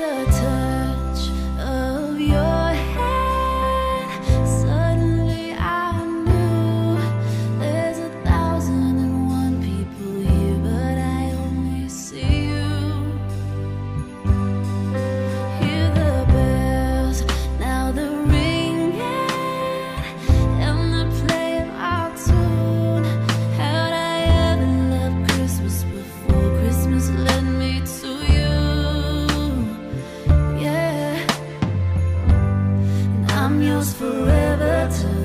the time. I'm yours forever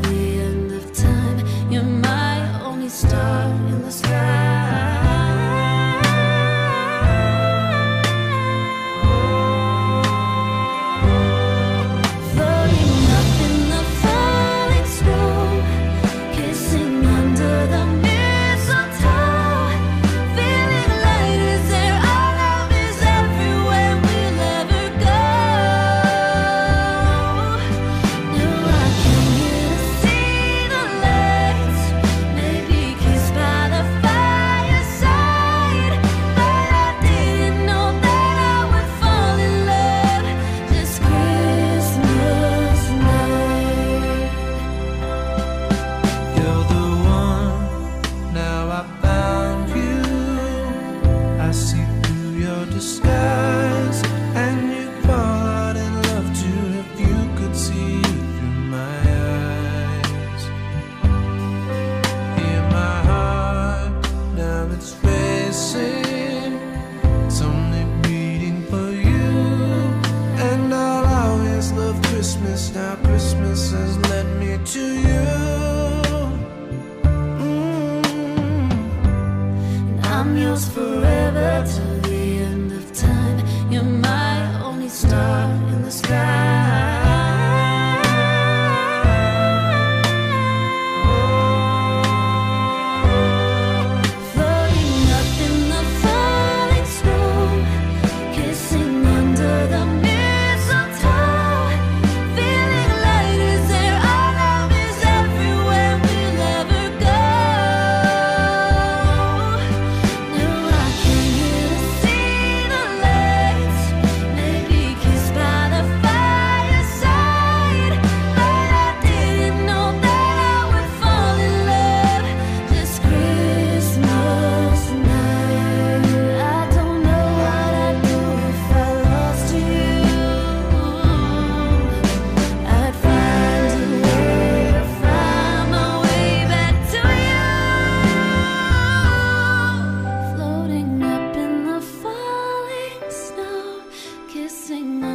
last forever. losing my